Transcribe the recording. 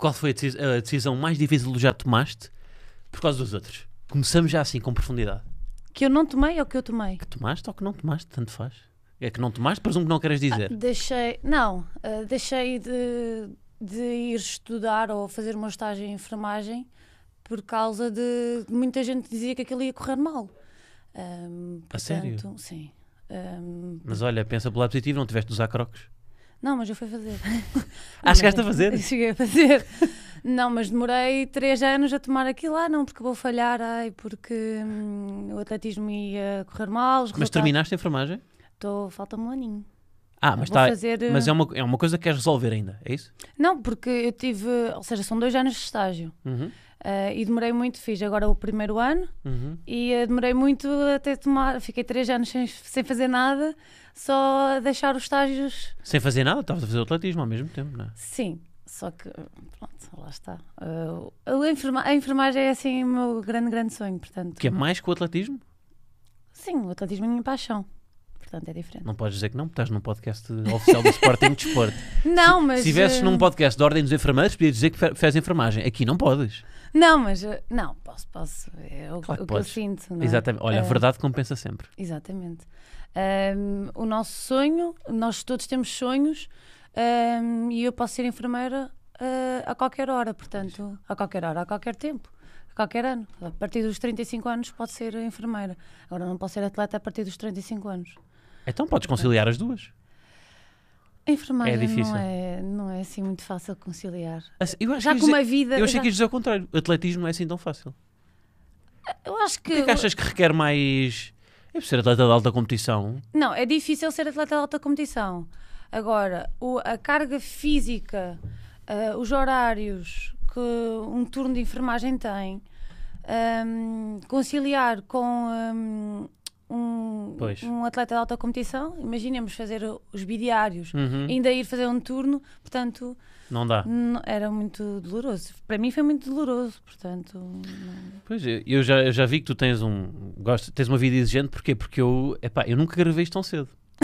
qual foi a decis- a decisão mais difícil que já tomaste por causa dos outros? Começamos já assim com profundidade. Que eu não tomei ou que eu tomei? Que tomaste ou que não tomaste, tanto faz. É que não tomaste, presumo que não queres dizer. Deixei, não, ah, deixei de, de ir estudar ou fazer uma estágio em enfermagem por causa de muita gente dizia que aquilo ia correr mal. Ahm, A sério? portanto, Sim. Ahm, Mas olha, pensa pelo lado positivo, não tiveste de usar crocos. Não, mas eu fui fazer. Ah, chegaste a fazer? Cheguei a fazer. Não, mas demorei três anos a tomar aquilo. Ah, não, porque vou falhar. Ai, porque hum, o atletismo ia correr mal. Mas resultados- terminaste a enfermagem? Tô, falta-me um aninho. Ah, mas, tá, fazer, mas eh, é, uma, é uma coisa que queres resolver ainda, é isso? Não, porque eu tive, ou seja, são dois anos de estágio. Uhum, Ah, e demorei muito, fiz agora o primeiro ano uhum. e ah, demorei muito até tomar, fiquei três anos sem, sem fazer nada, só deixar os estágios. Sem fazer nada, estavas a fazer o atletismo ao mesmo tempo, não é? Sim, só que pronto, lá está. Ah, a, enferma- a enfermagem é assim o meu grande, grande sonho, portanto. Que é mais que o atletismo? Sim, o atletismo é a minha paixão, portanto é diferente. Não podes dizer que não, porque estás num podcast oficial do Sporting de Desporto. Não, mas. Se estivesses ah, num podcast da Ordem dos Enfermeiros, podias dizer que fe- fez enfermagem. Aqui não podes. Não, mas. ah, Não, posso, posso. É o, Claro que o que eu sinto. não é? Exatamente. Olha, a Ah, verdade compensa sempre. Exatamente. Ahm, o nosso sonho, nós todos temos sonhos ahm, e eu posso ser enfermeira ah, a qualquer hora, portanto, a qualquer hora, a qualquer tempo, a qualquer ano. A partir dos 35 anos pode ser enfermeira. Agora não posso ser atleta a partir dos 35 anos. Então podes conciliar as duas. A enfermagem É difícil. Não, é, não é assim muito fácil conciliar. Assim, Já que com isso- uma vida. Eu achei já- que ias dizer o contrário. O atletismo não é assim tão fácil. eu acho que. O que é que achas que requer mais. É ser atleta de alta competição. Não, é difícil ser atleta de alta competição. Agora, o- a carga física, ah, os horários que um turno de enfermagem tem, ahm, conciliar com um, Pois. um atleta de alta competição, imaginemos fazer os bidiários, Uhum. ainda ir fazer um turno, portanto, Não dá. era muito doloroso. Para mim foi muito doloroso, portanto. não- Pois eu eu já, eu já vi que tu tens um. Gosto, tens uma vida exigente, porquê? Porque eu. Epá, eu nunca gravei isto tão cedo.